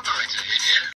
operator